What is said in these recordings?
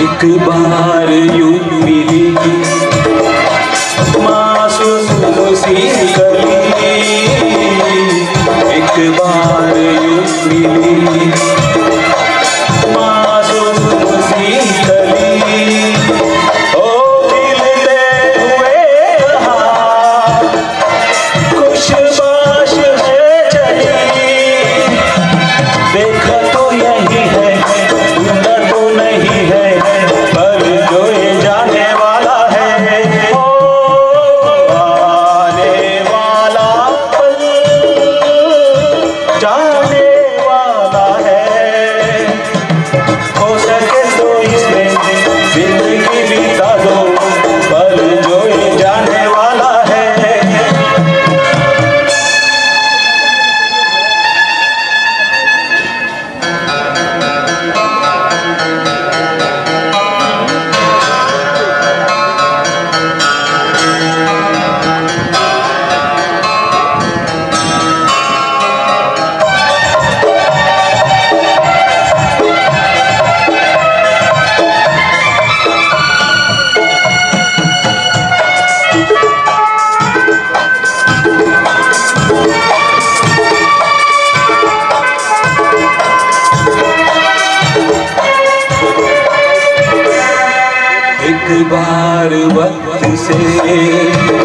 एक बार यू मिलेगी मासूस एक बार यू मिली। say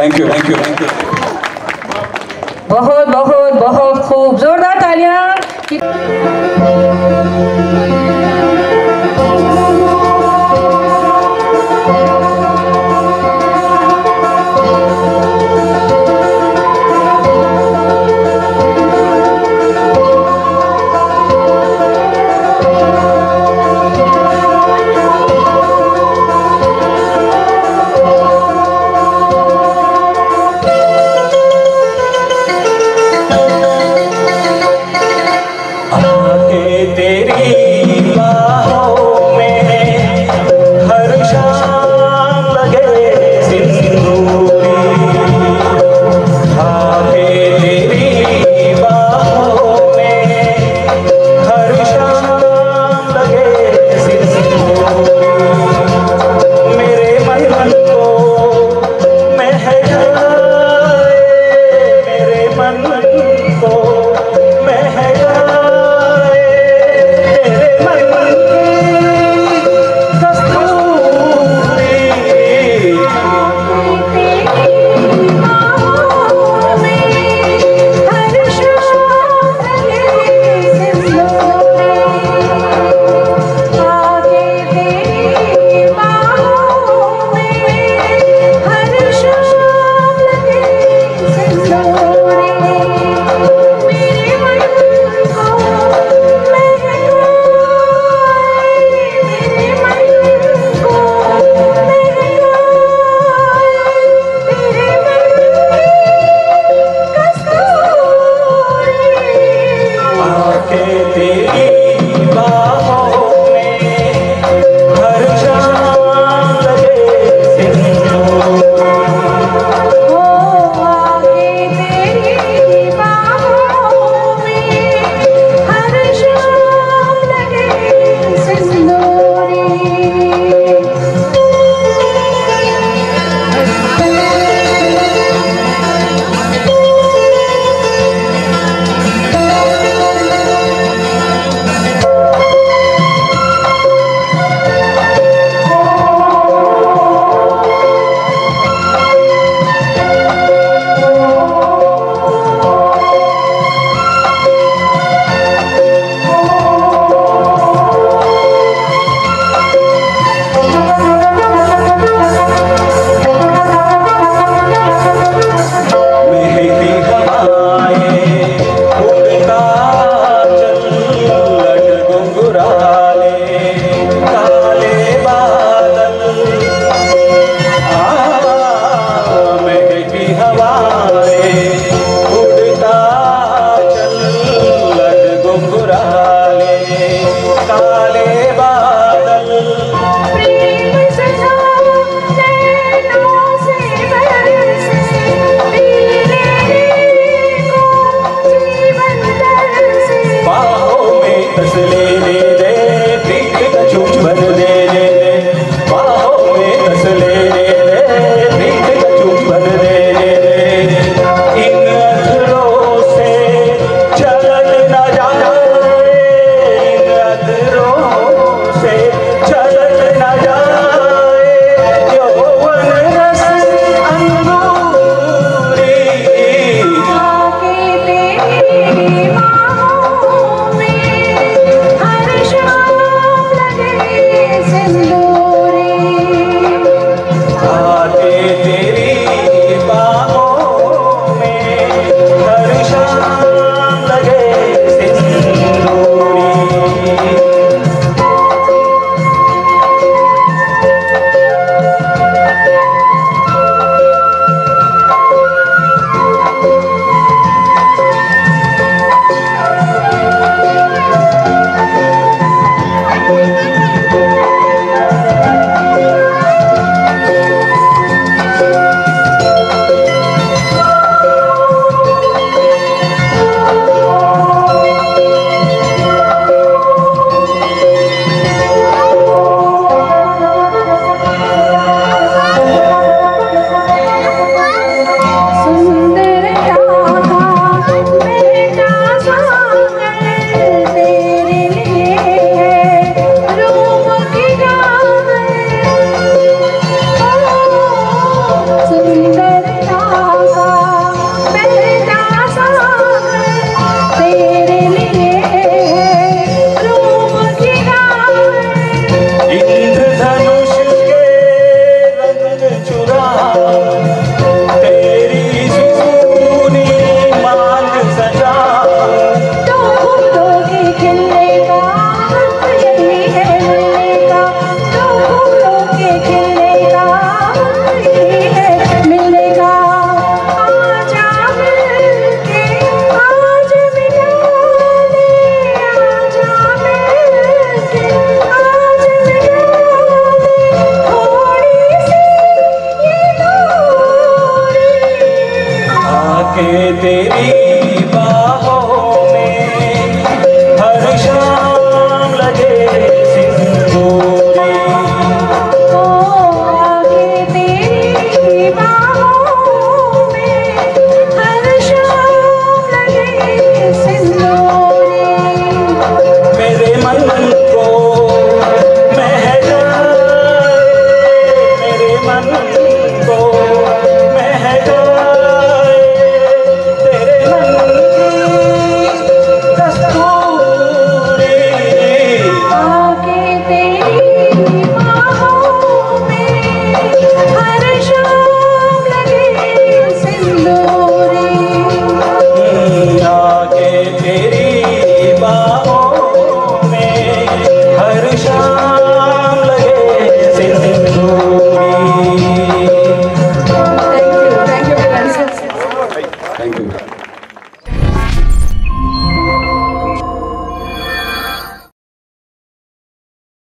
thank you thank you बहुत बहुत बहुत खूब। जोरदार तालियाँ।